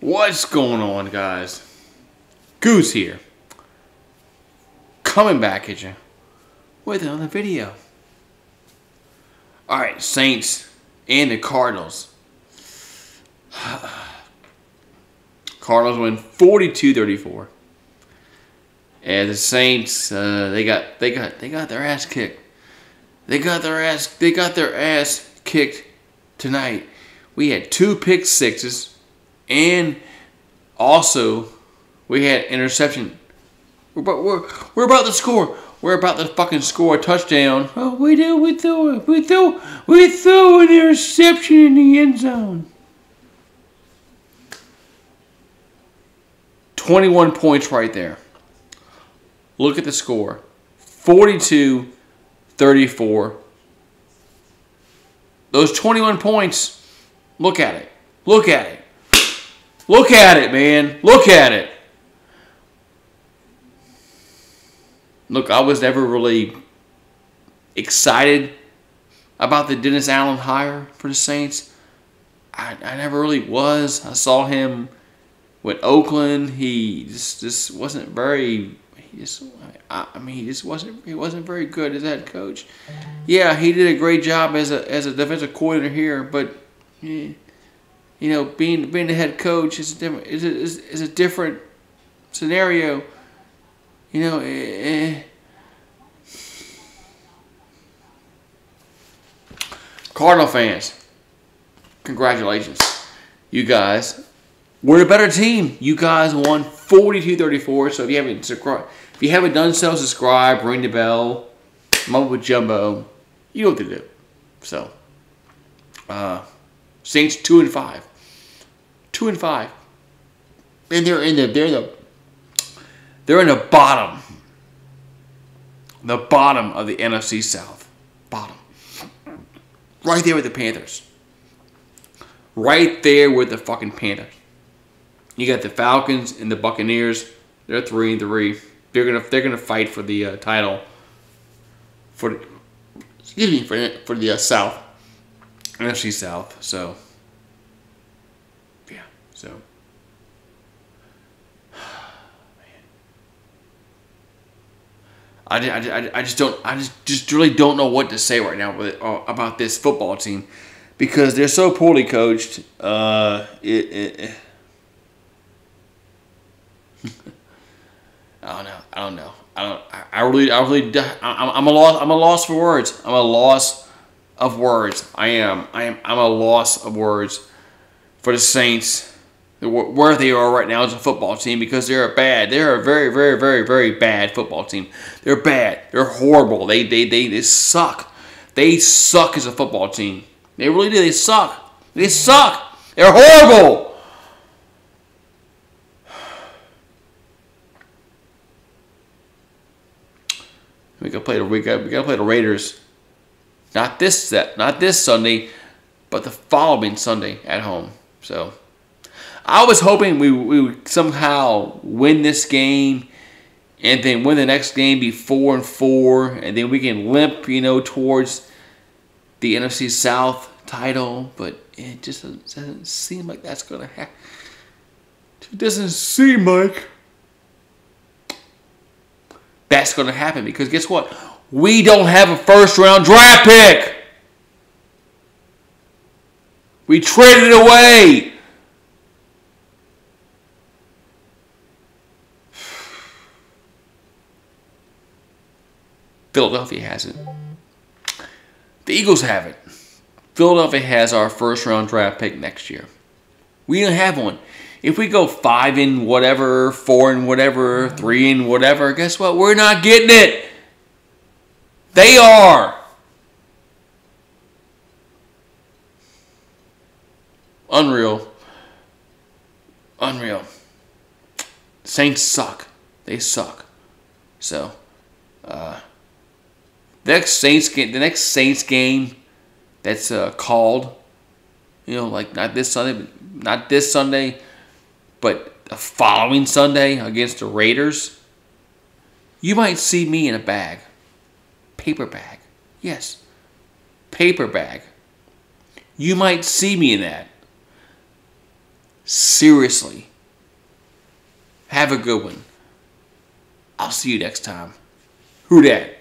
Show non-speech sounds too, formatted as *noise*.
What's going on, guys? Goose here. Coming back at you with another video. Alright, Saints and the Cardinals. *sighs* Cardinals win 42-34. And the Saints, uh, they got they got they got their ass kicked. They got their ass they got their ass kicked tonight. We had two pick sixes, and also we had interception. We're about, we're, we're about to score. We're about to fucking score a touchdown. Oh, we do. We threw. We threw. We threw an interception in the end zone. 21 points right there. Look at the score 42 34. Those 21 points, look at it. Look at it. Look at it, man. Look at it. Look, I was never really excited about the Dennis Allen hire for the Saints. I, I never really was. I saw him with Oakland. He just, just wasn't very he just I, mean he just wasn't he wasn't very good as head coach. Yeah, he did a great job as a as a defensive coordinator here, but yeah, you know being being the head coach is a different is a, is, is a different scenario. You know. Eh, eh. Cardinal fans, congratulations. You guys we're a better team. You guys won 42-34. So if you haven't subscribed, if you haven't done so, subscribe, ring the bell, with Jumbo. You know what to do. So, uh, Saints two and five, two and five, and they're in the they're the they're in the bottom, the bottom of the NFC South, bottom, right there with the Panthers, right there with the fucking Panthers. You got the Falcons and the Buccaneers. They're three and three. They're gonna they're gonna fight for the uh, title. For the, excuse me for for the uh, South, NFC South. So so. *sighs* I, I, I just don't I just, just really don't know what to say right now with uh, about this football team because they're so poorly coached. Uh, it, it *laughs* I don't know. I don't know. I don't. I really. I really. I'm, I'm a loss. I'm a loss for words. I'm a loss of words. I am. I am. I'm a loss of words for the Saints. Where they are right now as a football team because they're bad. They're a very, very, very, very bad football team. They're bad. They're horrible. They, they, they, they suck. They suck as a football team. They really do. They suck. They suck. They're horrible. We gotta play the we gotta, we gotta play the Raiders. Not this set, not this Sunday, but the following Sunday at home. So I was hoping we, we would somehow win this game and then win the next game, be four and four, and then we can limp, you know, towards the NFC South title. But it just doesn't, doesn't seem like that's gonna happen. It doesn't seem like that's to happen because guess what? We don't have a first round draft pick. We traded it away. Philadelphia has it. The Eagles have it. Philadelphia has our first round draft pick next year. We don't have one. If we go five in whatever, four in whatever, three in whatever, guess what? We're not getting it. They are. Unreal. Unreal. Saints suck. They suck. So, uh, the next Saints game, the next Saints game that's uh, called, you know, like not this Sunday, but not this Sunday, but the following Sunday against the Raiders, you might see me in a bag. Paper bag. Yes. Paper bag. You might see me in that. Seriously. Have a good one. I'll see you next time. Who dat?